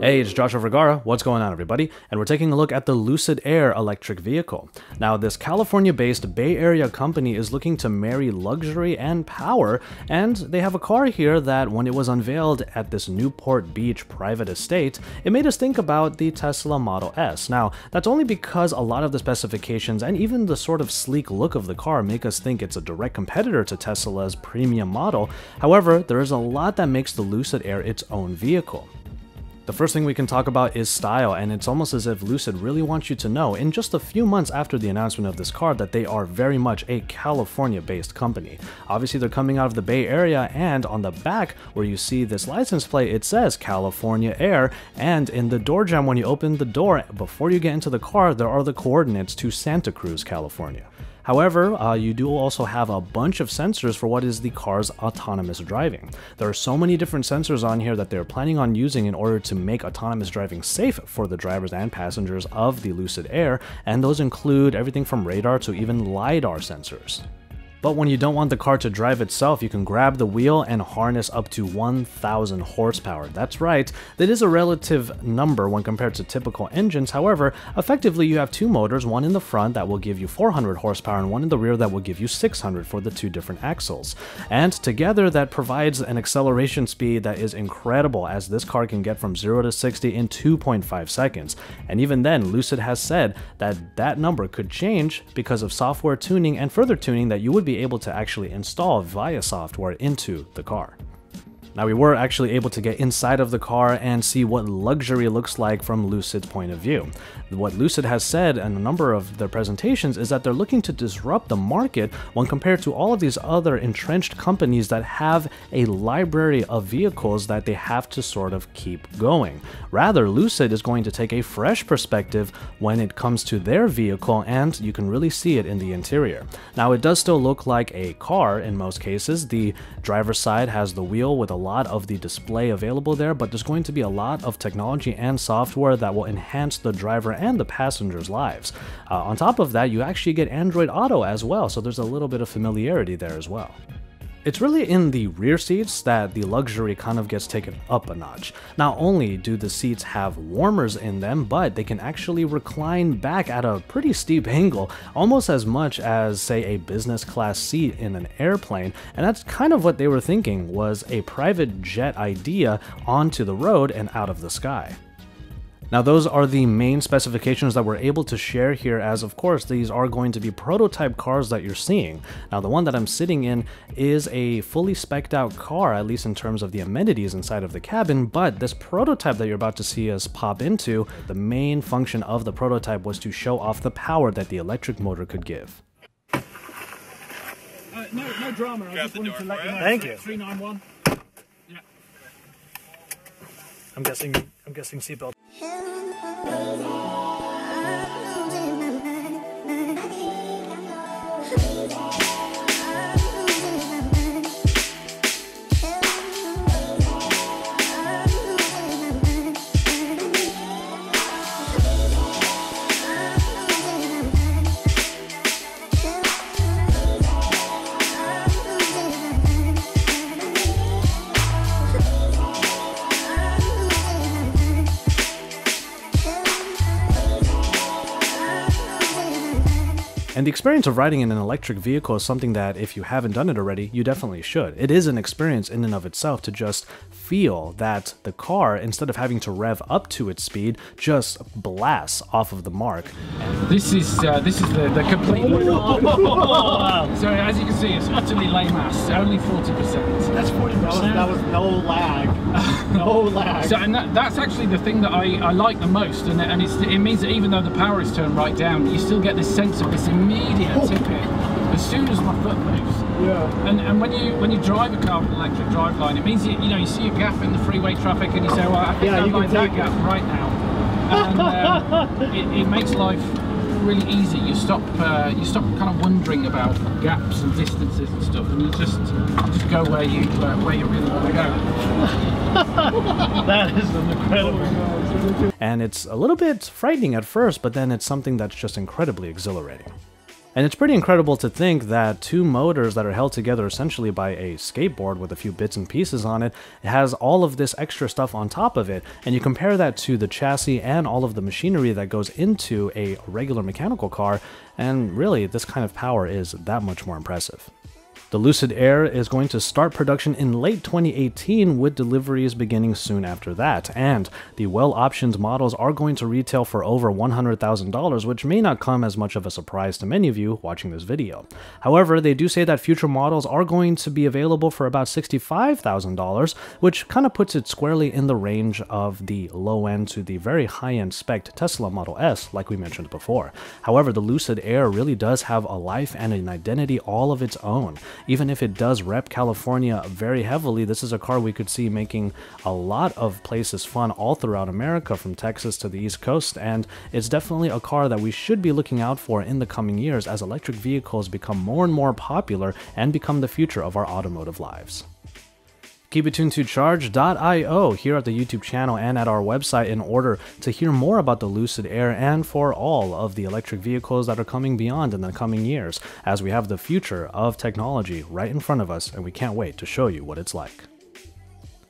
Hey, it's Joshua Vergara. What's going on, everybody? And we're taking a look at the Lucid Air electric vehicle. Now, this California based Bay Area company is looking to marry luxury and power, and they have a car here that, when it was unveiled at this Newport Beach private estate, it made us think about the Tesla Model S. Now, that's only because a lot of the specifications and even the sort of sleek look of the car make us think it's a direct competitor to Tesla's premium model. However, there is a lot that makes the Lucid Air its own vehicle. The first thing we can talk about is style, and it's almost as if Lucid really wants you to know in just a few months after the announcement of this car that they are very much a California based company. Obviously, they're coming out of the Bay Area, and on the back where you see this license plate, it says California Air, and in the door jamb, when you open the door, before you get into the car, there are the coordinates to Santa Cruz, California. However, uh, you do also have a bunch of sensors for what is the car's autonomous driving. There are so many different sensors on here that they're planning on using in order to make autonomous driving safe for the drivers and passengers of the Lucid Air, and those include everything from radar to even LiDAR sensors. But when you don't want the car to drive itself, you can grab the wheel and harness up to 1000 horsepower. That's right, that is a relative number when compared to typical engines. However, effectively you have two motors, one in the front that will give you 400 horsepower and one in the rear that will give you 600 for the two different axles. And together that provides an acceleration speed that is incredible as this car can get from 0 to 60 in 2.5 seconds. And even then, Lucid has said that that number could change because of software tuning and further tuning that you would be be able to actually install via software into the car. Now we were actually able to get inside of the car and see what luxury looks like from Lucid's point of view. What Lucid has said in a number of their presentations is that they're looking to disrupt the market when compared to all of these other entrenched companies that have a library of vehicles that they have to sort of keep going. Rather, Lucid is going to take a fresh perspective when it comes to their vehicle and you can really see it in the interior. Now it does still look like a car in most cases. The driver's side has the wheel with a lot of the display available there, but there's going to be a lot of technology and software that will enhance the driver and the passengers' lives. Uh, on top of that, you actually get Android Auto as well, so there's a little bit of familiarity there as well. It's really in the rear seats that the luxury kind of gets taken up a notch. Not only do the seats have warmers in them, but they can actually recline back at a pretty steep angle, almost as much as, say, a business class seat in an airplane, and that's kind of what they were thinking was a private jet idea onto the road and out of the sky. Now those are the main specifications that we're able to share here as of course these are going to be prototype cars that you're seeing. Now the one that I'm sitting in is a fully specced out car at least in terms of the amenities inside of the cabin but this prototype that you're about to see us pop into, the main function of the prototype was to show off the power that the electric motor could give. Uh, no, no drama. I just wanted to let you know. Thank you. 391. Yeah. I'm guessing I'm guessing seatbelt. Crazy. And the experience of riding in an electric vehicle is something that, if you haven't done it already, you definitely should. It is an experience in and of itself to just feel that the car, instead of having to rev up to its speed, just blasts off of the mark. This is uh, this is the, the complete. so as you can see, it's utterly lame ass. Only forty percent. That's 40%. That was, no lag. no lag. So, and that, that's actually the thing that I, I like the most, and, and it means that even though the power is turned right down, you still get this sense of this immediate tipping as soon as my foot moves. Yeah. And and when you when you drive a car with an electric driveline, it means you, you know you see a gap in the freeway traffic, and you say, well, I think Yeah, I you can like that take gap right now. And uh, it, it makes life really easy. You stop uh, you stop kind of wondering about gaps and distances and stuff, and you just just go where you uh, where you really want to go. That is an incredible. And it's a little bit frightening at first, but then it's something that's just incredibly exhilarating. And it's pretty incredible to think that two motors that are held together essentially by a skateboard with a few bits and pieces on it, it has all of this extra stuff on top of it. And you compare that to the chassis and all of the machinery that goes into a regular mechanical car, and really, this kind of power is that much more impressive. The Lucid Air is going to start production in late 2018 with deliveries beginning soon after that, and the well-optioned models are going to retail for over $100,000, which may not come as much of a surprise to many of you watching this video. However, they do say that future models are going to be available for about $65,000, which kind of puts it squarely in the range of the low-end to the very high-end spec Tesla Model S, like we mentioned before. However, the Lucid Air really does have a life and an identity all of its own even if it does rep California very heavily, this is a car we could see making a lot of places fun all throughout America, from Texas to the East Coast, and it's definitely a car that we should be looking out for in the coming years as electric vehicles become more and more popular and become the future of our automotive lives. Keep it tuned to charged.io here at the YouTube channel and at our website in order to hear more about the Lucid Air and for all of the electric vehicles that are coming beyond in the coming years, as we have the future of technology right in front of us and we can't wait to show you what it's like.